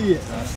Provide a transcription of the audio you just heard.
dia.